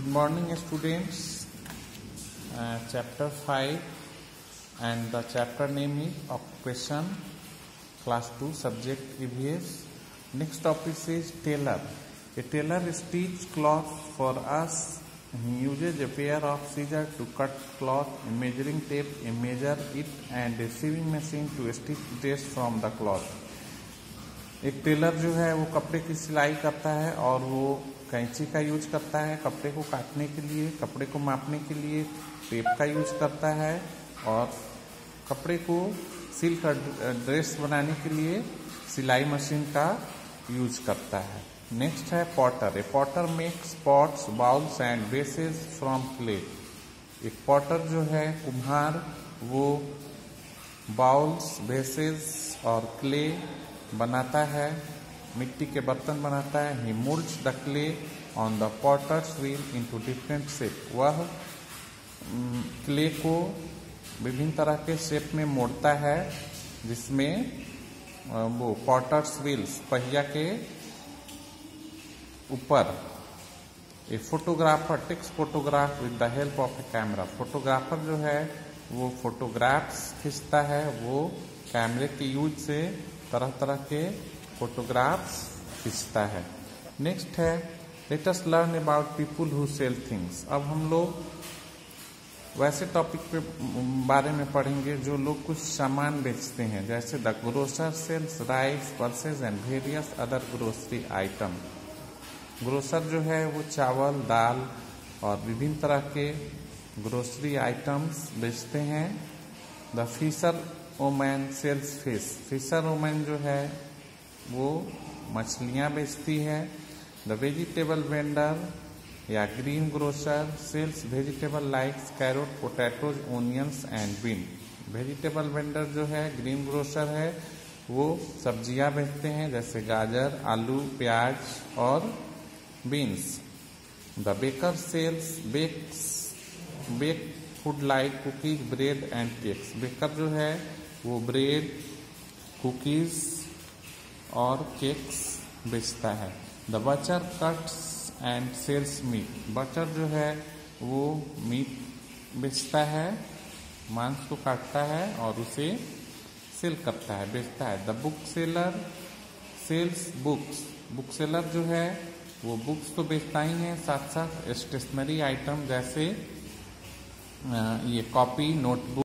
Good morning, students. Uh, chapter 5 and the chapter name is Occupation, Class 2, Subject EVS. Next topic is tailor. A tailor stitches cloth for us. He uses a pair of scissors to cut cloth, a measuring tape, a measure it, and a sewing machine to stitch dress from the cloth. एक tailor जो है, वो कपड़े की सिलाई करता है और वो कैंची का यूज़ करता है, कपड़े को काटने के लिए, कपड़े को मापने के लिए, टेप का यूज़ करता है और कपड़े को सिल कर, ड्रेस बनाने के लिए सिलाई मशीन का यूज़ करता है। नेक्स्ट है potter. A potter makes pots, bowls and vases from clay एक पॉटर जो है, कुम्हार, वो बाउल्स बेसेस और क्ले बनाता है, मिट्टी के बर्तन बनाता है ही moulds the clay on the potter's wheel into different shape वह क्ले को विभिन्न तरह के शेप में मोड़ता है, जिसमें वो पॉटर्स व्हील्स पहिया के ऊपर. A photographer takes photograph with the help of a camera photographer जो है, वो फोटोग्राफ्स खींचता है, वो कैमरे के यूज़ से तरह तरह के फोटोग्राफ्स खींचता है। नेक्स्ट है let's learn about people who sell things अब हम लोग वैसे टॉपिक पे बारे में पढ़ेंगे जो लोग कुछ सामान बेचते हैं, जैसे the grocer sells rice pulses and various other grocery item grocer जो है वो चावल, दाल और विभिन्न तरह के ग्रोसरी आइटम्स बेचते हैं। The fisherwoman sells fish fisherwoman जो है, वो मछलियाँ बेचती है। द वेजिटेबल वेंडर या green grocer sells vegetable likes carrot potatoes onions and bean vegetable vendor जो है ग्रीन ग्रोसर है, वो सब्ज़ियाँ बेचते हैं, जैसे गाजर, आलू, प्याज और beans the baker sells bakes bake food like cookies bread and cakes baker जो है वो ब्रेड कुकीज और केक्स बेचता है। The butcher cuts and sells meat butcher जो है, वो मीट बेचता है, मांस को काटता है और उसे सेल करता है, बेचता है। The book seller sells books book seller जो है, वो बुक्स तो बेचता ही है साथ साथ स्टेशनरी आइटम जैसे ये कॉपी नोटबुक